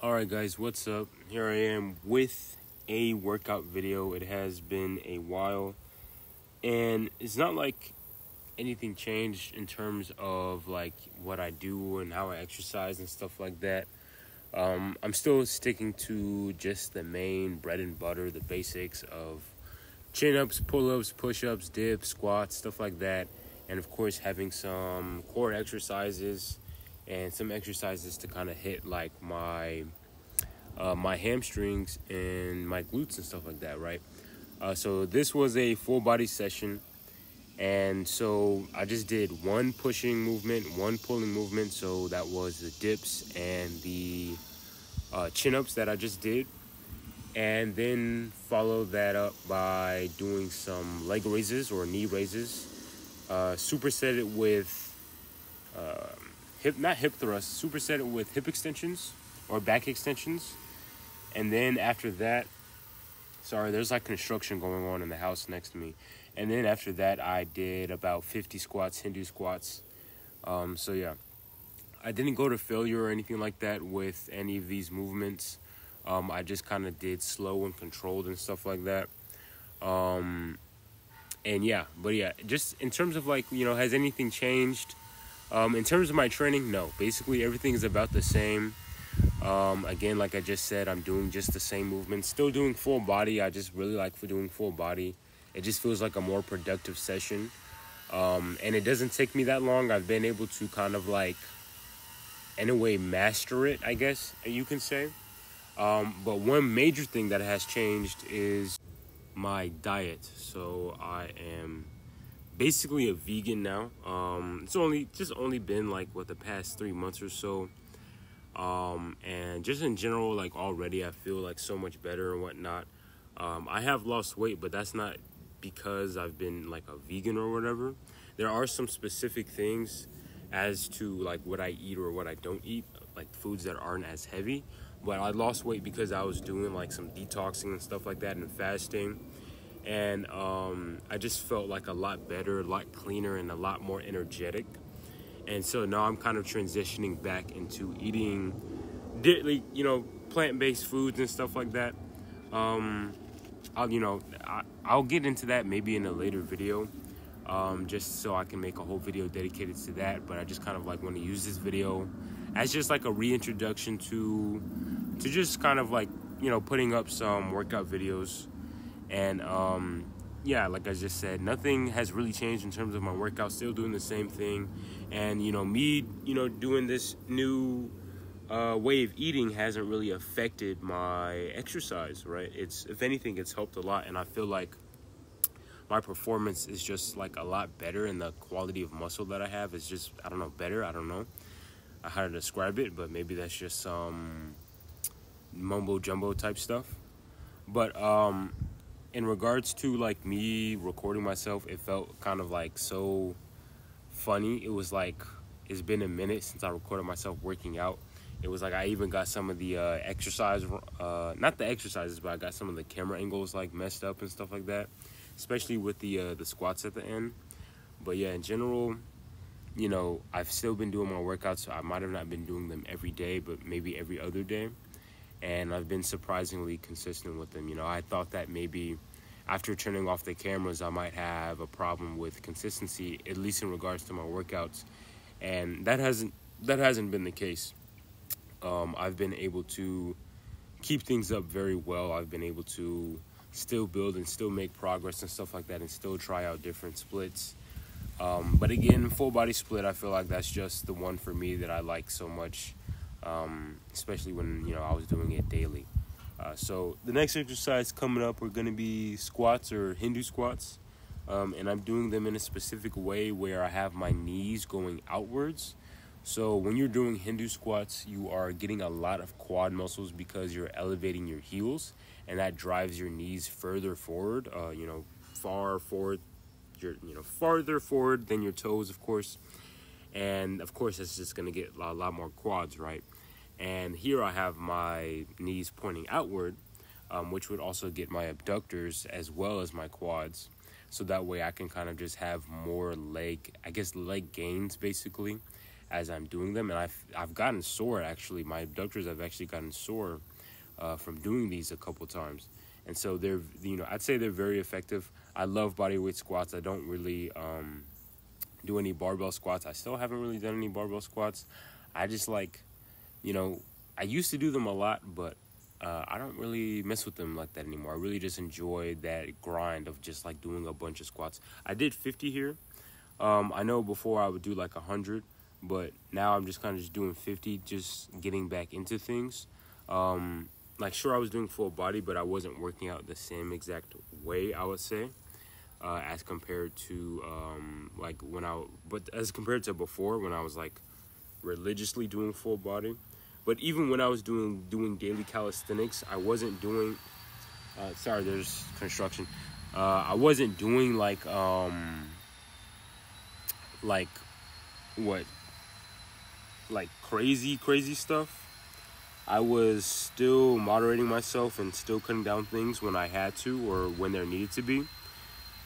Alright guys, what's up? Here I am with a workout video. It has been a while and it's not like anything changed in terms of like what I do and how I exercise and stuff like that. Um, I'm still sticking to just the main bread and butter, the basics of chin ups, pull ups, push ups, dips, squats, stuff like that. And of course, having some core exercises and some exercises to kind of hit like my uh, my hamstrings and my glutes and stuff like that, right? Uh, so this was a full body session, and so I just did one pushing movement, one pulling movement. So that was the dips and the uh, chin ups that I just did, and then follow that up by doing some leg raises or knee raises. Uh, superset it with uh, hip not hip thrusts, superset it with hip extensions or back extensions. And then after that, sorry, there's like construction going on in the house next to me. And then after that, I did about 50 squats, Hindu squats. Um, so yeah, I didn't go to failure or anything like that with any of these movements. Um, I just kind of did slow and controlled and stuff like that. Um, and yeah, but yeah, just in terms of like, you know, has anything changed? Um, in terms of my training, no. Basically, everything is about the same. Um, again, like I just said, I'm doing just the same movements. Still doing full body. I just really like for doing full body. It just feels like a more productive session. Um, and it doesn't take me that long. I've been able to kind of like, in a way, master it, I guess you can say. Um, but one major thing that has changed is my diet. So I am basically a vegan now. Um, it's only just only been like what the past three months or so. Um, and just in general, like already, I feel like so much better and whatnot. Um, I have lost weight, but that's not because I've been like a vegan or whatever. There are some specific things as to like what I eat or what I don't eat, like foods that aren't as heavy. But I lost weight because I was doing like some detoxing and stuff like that and fasting and um, I just felt like a lot better, a lot cleaner, and a lot more energetic. And so now I'm kind of transitioning back into eating, you know, plant-based foods and stuff like that. Um, I'll, you know, I, will get into that maybe in a later video, um, just so I can make a whole video dedicated to that. But I just kind of like want to use this video as just like a reintroduction to, to just kind of like you know putting up some workout videos and um, yeah, like I just said, nothing has really changed in terms of my workout. Still doing the same thing, and you know, me, you know, doing this new uh, way of eating hasn't really affected my exercise. Right? It's if anything, it's helped a lot, and I feel like my performance is just like a lot better, and the quality of muscle that I have is just I don't know better. I don't know how to describe it, but maybe that's just some mumbo jumbo type stuff. But um, in regards to like me recording myself, it felt kind of like so funny. It was like it's been a minute since I recorded myself working out. It was like I even got some of the uh, exercise, uh, not the exercises, but I got some of the camera angles like messed up and stuff like that, especially with the uh, the squats at the end. But yeah, in general, you know, I've still been doing my workouts. So I might have not been doing them every day, but maybe every other day and I've been surprisingly consistent with them. You know, I thought that maybe after turning off the cameras, I might have a problem with consistency, at least in regards to my workouts, and that hasn't that hasn't been the case. Um, I've been able to keep things up very well. I've been able to still build and still make progress and stuff like that, and still try out different splits. Um, but again, full body split, I feel like that's just the one for me that I like so much um, especially when you know I was doing it daily. Uh, so the next exercise coming up are going to be squats or Hindu squats, um, and I'm doing them in a specific way where I have my knees going outwards. So when you're doing Hindu squats, you are getting a lot of quad muscles because you're elevating your heels, and that drives your knees further forward. Uh, you know, far forward. You're you know farther forward than your toes, of course and of course that's just going to get a lot more quads right and here i have my knees pointing outward um, which would also get my abductors as well as my quads so that way i can kind of just have more leg i guess leg gains basically as I'm doing them, and I've I've gotten sore actually. My abductors have actually gotten sore uh, from doing these a couple times, and so they're you know I'd say they're very effective. I love bodyweight squats. I don't really um, do any barbell squats. I still haven't really done any barbell squats. I just like, you know, I used to do them a lot, but uh, I don't really mess with them like that anymore. I really just enjoy that grind of just like doing a bunch of squats. I did 50 here. Um, I know before I would do like 100, but now I'm just kind of just doing 50, just getting back into things. Um, like, sure, I was doing full body, but I wasn't working out the same exact way, I would say, uh, as compared to um, like when I, but as compared to before when I was like religiously doing full body. But even when I was doing doing daily calisthenics, I wasn't doing. Uh, sorry, there's construction. Uh, I wasn't doing like um, like what like crazy crazy stuff. I was still moderating myself and still cutting down things when I had to or when there needed to be.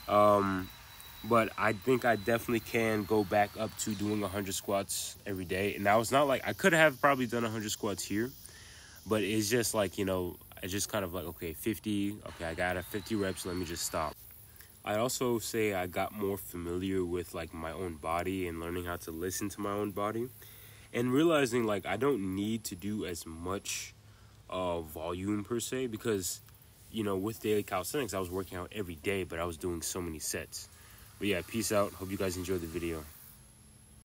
Um, but I think I definitely can go back up to doing 100 squats every day. And now it's not like I could have probably done 100 squats here, but it's just like, you know, it's just kind of like, okay, 50, okay, I got a 50 reps, let me just stop. I also say I got more familiar with like my own body and learning how to listen to my own body and realizing like I don't need to do as much uh, volume per se because you know with daily calisthenics I was working out every day but I was doing so many sets. But yeah, peace out. Hope you guys enjoyed the video.